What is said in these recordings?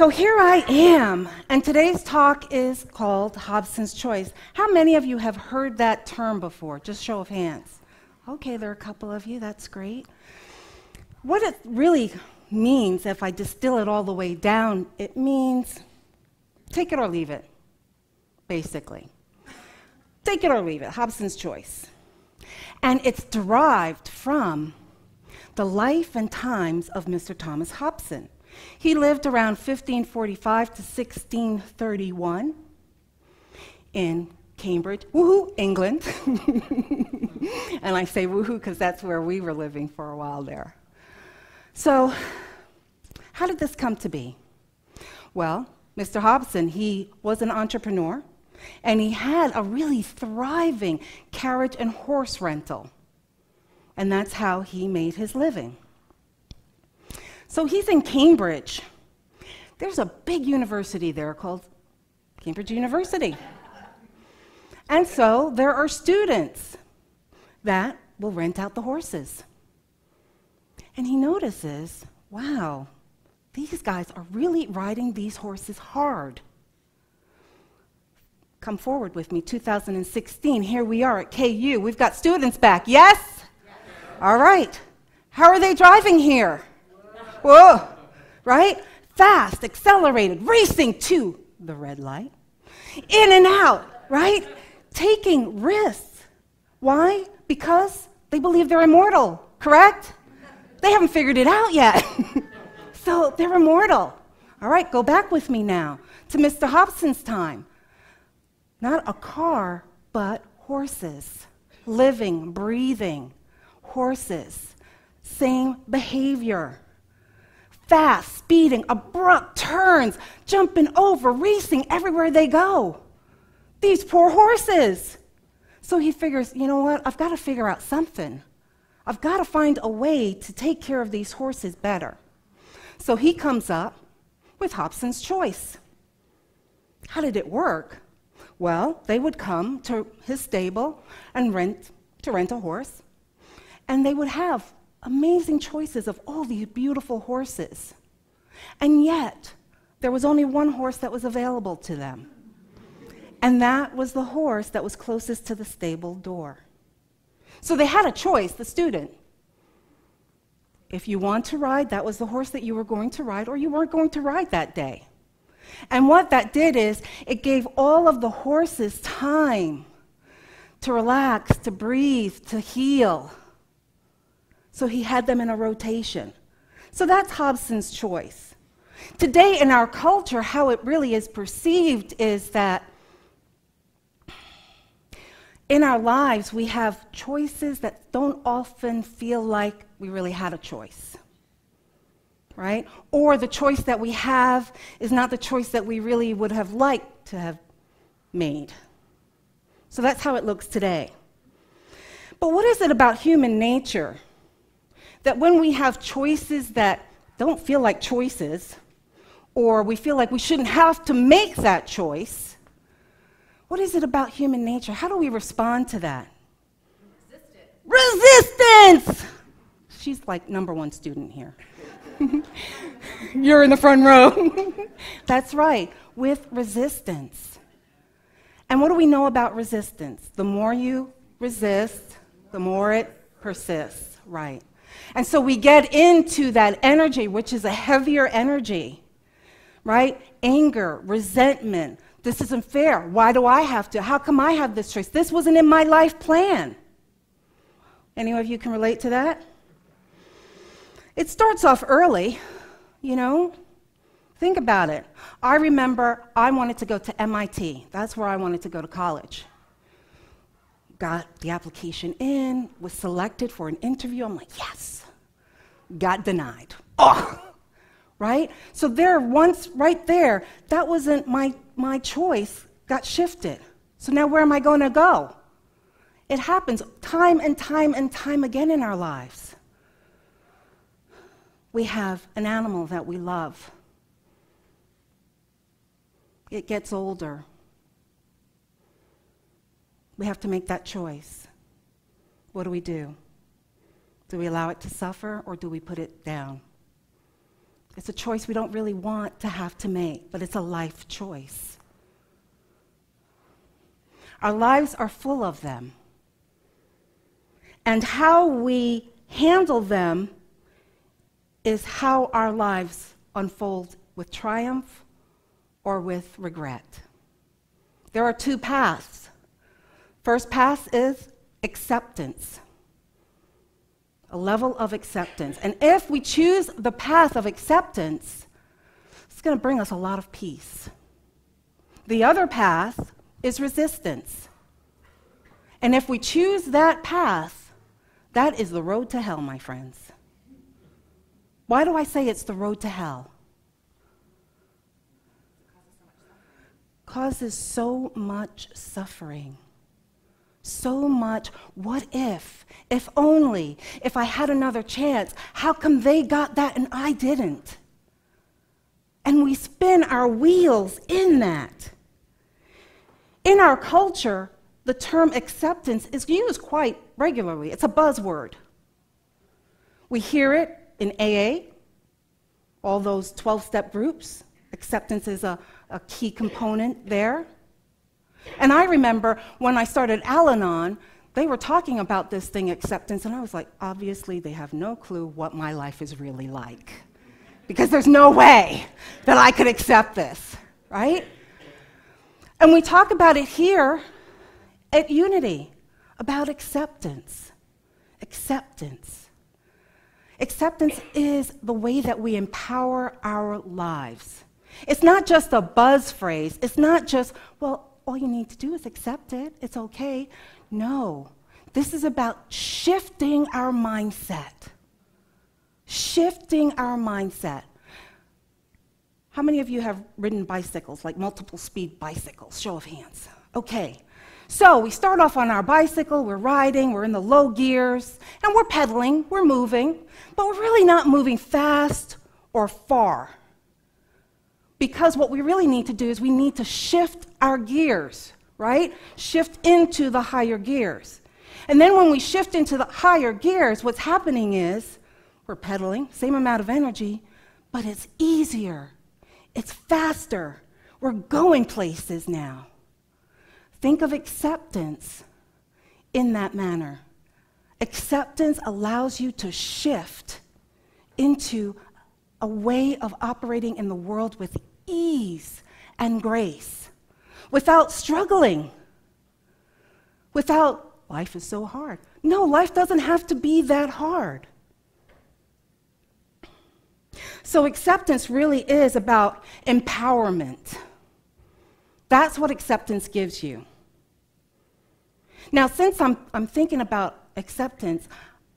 So here I am, and today's talk is called Hobson's Choice. How many of you have heard that term before? Just show of hands. Okay, there are a couple of you, that's great. What it really means, if I distill it all the way down, it means take it or leave it, basically. Take it or leave it, Hobson's Choice. And it's derived from the life and times of Mr. Thomas Hobson. He lived around 1545 to 1631 in Cambridge, woohoo, England. and I say woohoo because that's where we were living for a while there. So, how did this come to be? Well, Mr. Hobson, he was an entrepreneur and he had a really thriving carriage and horse rental. And that's how he made his living. So he's in Cambridge. There's a big university there called Cambridge University. And so there are students that will rent out the horses. And he notices, wow, these guys are really riding these horses hard. Come forward with me, 2016. Here we are at KU. We've got students back. Yes? yes. All right. How are they driving here? Whoa. Right? Fast, accelerated, racing to the red light. In and out, right? Taking risks. Why? Because they believe they're immortal, correct? They haven't figured it out yet. so they're immortal. All right, go back with me now to Mr. Hobson's time. Not a car, but horses. Living, breathing horses. Same behavior. Fast, speeding, abrupt turns, jumping over, racing everywhere they go. These poor horses. So he figures, you know what? I've got to figure out something. I've got to find a way to take care of these horses better. So he comes up with Hobson's choice. How did it work? Well, they would come to his stable and rent to rent a horse, and they would have amazing choices of all these beautiful horses. And yet, there was only one horse that was available to them. And that was the horse that was closest to the stable door. So they had a choice, the student. If you want to ride, that was the horse that you were going to ride, or you weren't going to ride that day. And what that did is it gave all of the horses time to relax, to breathe, to heal. So he had them in a rotation. So that's Hobson's choice. Today in our culture, how it really is perceived is that in our lives, we have choices that don't often feel like we really had a choice right? Or the choice that we have is not the choice that we really would have liked to have made. So that's how it looks today. But what is it about human nature that when we have choices that don't feel like choices, or we feel like we shouldn't have to make that choice, what is it about human nature? How do we respond to that? Resistance! Resistance! She's like number one student here. You're in the front row. That's right, with resistance. And what do we know about resistance? The more you resist, the more it persists, right? And so we get into that energy, which is a heavier energy, right? Anger, resentment. This isn't fair. Why do I have to? How come I have this choice? This wasn't in my life plan. Any of you can relate to that? It starts off early, you know. Think about it. I remember I wanted to go to MIT. That's where I wanted to go to college. Got the application in, was selected for an interview. I'm like, yes. Got denied. Oh, right? So there, once right there, that wasn't my, my choice, got shifted. So now where am I going to go? It happens time and time and time again in our lives we have an animal that we love. It gets older. We have to make that choice. What do we do? Do we allow it to suffer or do we put it down? It's a choice we don't really want to have to make, but it's a life choice. Our lives are full of them. And how we handle them is how our lives unfold with triumph or with regret. There are two paths. First pass is acceptance, a level of acceptance. And if we choose the path of acceptance, it's going to bring us a lot of peace. The other path is resistance. And if we choose that path, that is the road to hell, my friends. Why do I say it's the road to hell? Causes so much suffering. So much, what if? If only, if I had another chance, how come they got that and I didn't? And we spin our wheels in that. In our culture, the term acceptance is used quite regularly. It's a buzzword. We hear it in AA, all those 12 step groups. Acceptance is a, a key component there. And I remember when I started Al Anon, they were talking about this thing, acceptance, and I was like, obviously, they have no clue what my life is really like. Because there's no way that I could accept this, right? And we talk about it here at Unity about acceptance. Acceptance. Acceptance is the way that we empower our lives. It's not just a buzz phrase. It's not just, well, all you need to do is accept it. It's okay. No. This is about shifting our mindset. Shifting our mindset. How many of you have ridden bicycles, like multiple speed bicycles? Show of hands. Okay. So we start off on our bicycle, we're riding, we're in the low gears, and we're pedaling, we're moving, but we're really not moving fast or far. Because what we really need to do is we need to shift our gears, right? Shift into the higher gears. And then when we shift into the higher gears, what's happening is we're pedaling, same amount of energy, but it's easier, it's faster. We're going places now. Think of acceptance in that manner. Acceptance allows you to shift into a way of operating in the world with ease and grace without struggling, without life is so hard. No, life doesn't have to be that hard. So, acceptance really is about empowerment. That's what acceptance gives you. Now, since I'm, I'm thinking about acceptance,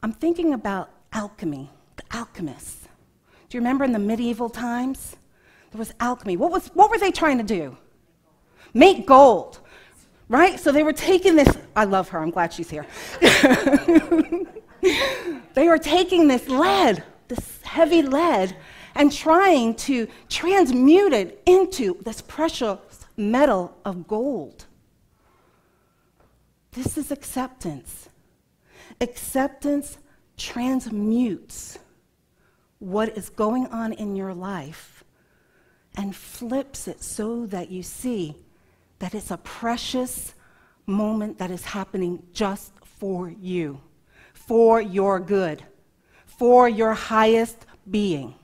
I'm thinking about alchemy, the alchemists. Do you remember in the medieval times? There was alchemy. What, was, what were they trying to do? Make gold, right? So they were taking this, I love her, I'm glad she's here. they were taking this lead, this heavy lead, and trying to transmute it into this precious metal of gold. This is acceptance. Acceptance transmutes what is going on in your life and flips it so that you see that it's a precious moment that is happening just for you, for your good, for your highest being.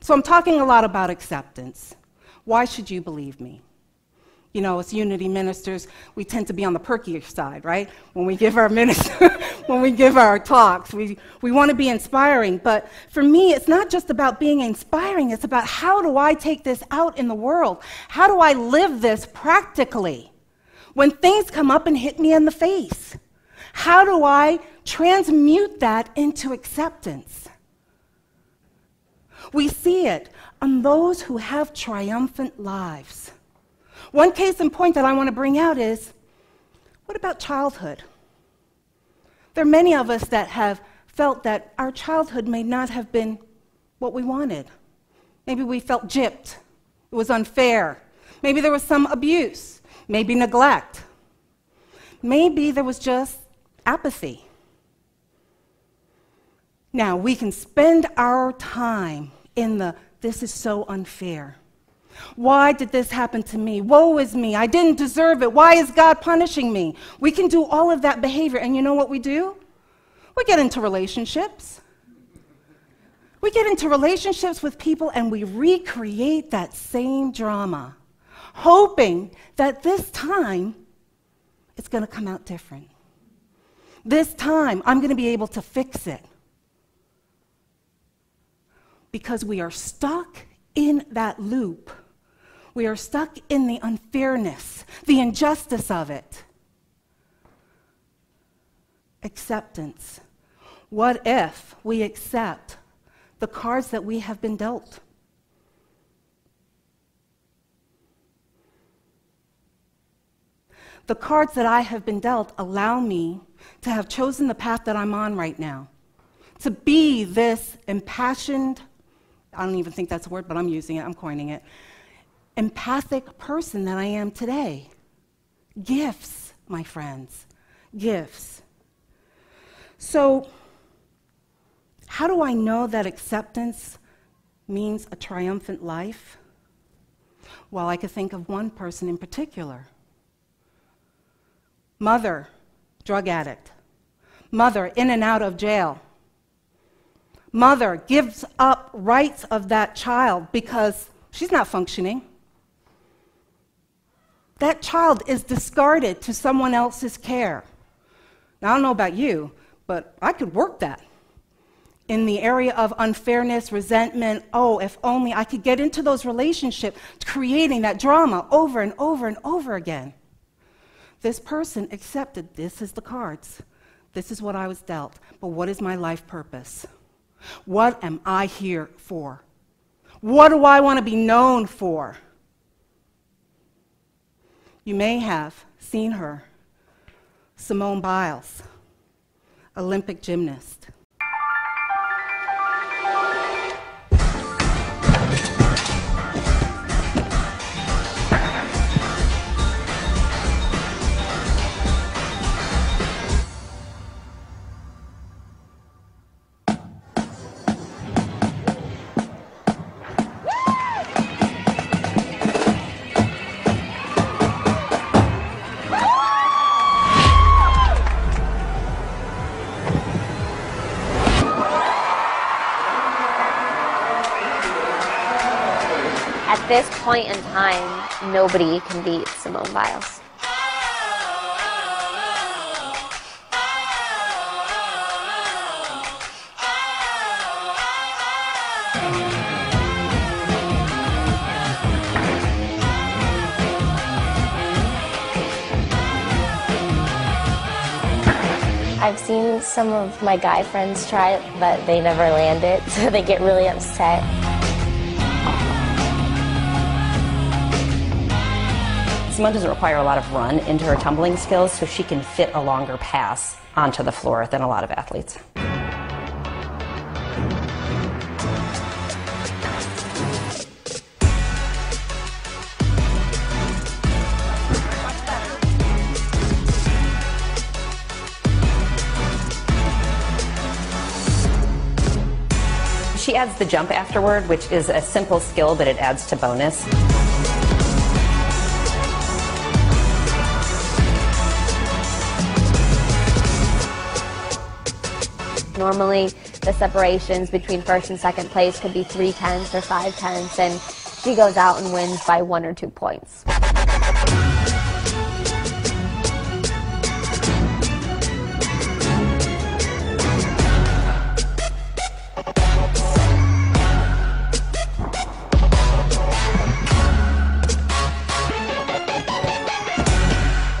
So I'm talking a lot about acceptance. Why should you believe me? you know, as unity ministers, we tend to be on the perkier side, right? When we give our minister, when we give our talks, we, we want to be inspiring. But for me, it's not just about being inspiring, it's about how do I take this out in the world? How do I live this practically? When things come up and hit me in the face, how do I transmute that into acceptance? We see it on those who have triumphant lives. One case in point that I want to bring out is what about childhood? There are many of us that have felt that our childhood may not have been what we wanted. Maybe we felt gypped, it was unfair. Maybe there was some abuse, maybe neglect. Maybe there was just apathy. Now, we can spend our time in the this is so unfair. Why did this happen to me? Woe is me. I didn't deserve it. Why is God punishing me? We can do all of that behavior. And you know what we do? We get into relationships. We get into relationships with people and we recreate that same drama, hoping that this time it's going to come out different. This time I'm going to be able to fix it because we are stuck in that loop. We are stuck in the unfairness, the injustice of it. Acceptance. What if we accept the cards that we have been dealt? The cards that I have been dealt allow me to have chosen the path that I'm on right now, to be this impassioned, I don't even think that's a word, but I'm using it, I'm coining it. Empathic person that I am today. Gifts, my friends, gifts. So, how do I know that acceptance means a triumphant life? Well, I could think of one person in particular. Mother, drug addict. Mother, in and out of jail mother gives up rights of that child because she's not functioning. That child is discarded to someone else's care. Now, I don't know about you, but I could work that. In the area of unfairness, resentment, oh, if only I could get into those relationships, creating that drama over and over and over again. This person accepted this is the cards. This is what I was dealt. But what is my life purpose? What am I here for? What do I want to be known for? You may have seen her, Simone Biles, Olympic gymnast. Point in time, nobody can beat Simone Biles. I've seen some of my guy friends try it, but they never land it, so they get really upset. Simone doesn't require a lot of run into her tumbling skills, so she can fit a longer pass onto the floor than a lot of athletes. She adds the jump afterward, which is a simple skill, but it adds to bonus. Normally, the separations between first and second place could be three tenths or five tenths, and she goes out and wins by one or two points.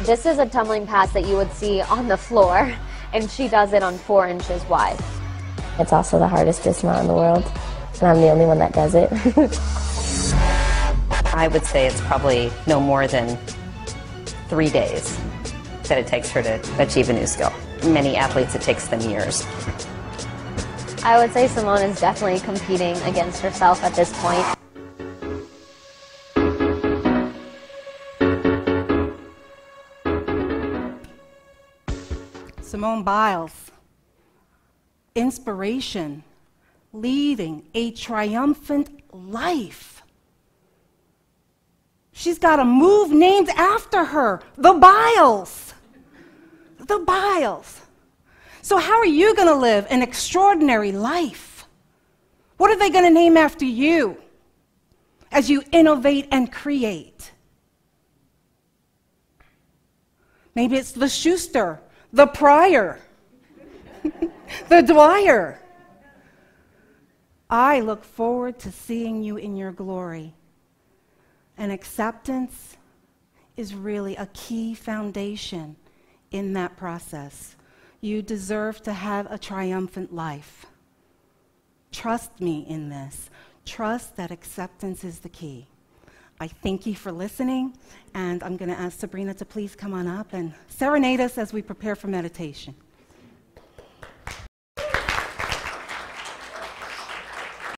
This is a tumbling pass that you would see on the floor and she does it on four inches wide. It's also the hardest dismount in the world, and I'm the only one that does it. I would say it's probably no more than three days that it takes her to achieve a new skill. Many athletes, it takes them years. I would say Simone is definitely competing against herself at this point. Simone Biles. inspiration, leading a triumphant life. She's got a move named after her, the Biles. The Biles. So, how are you going to live an extraordinary life? What are they going to name after you as you innovate and create? Maybe it's the Schuster, the Pryor, the Dwyer. I look forward to seeing you in your glory. And acceptance is really a key foundation in that process. You deserve to have a triumphant life. Trust me in this. Trust that acceptance is the key. I thank you for listening, and I'm going to ask Sabrina to please come on up and serenade us as we prepare for meditation.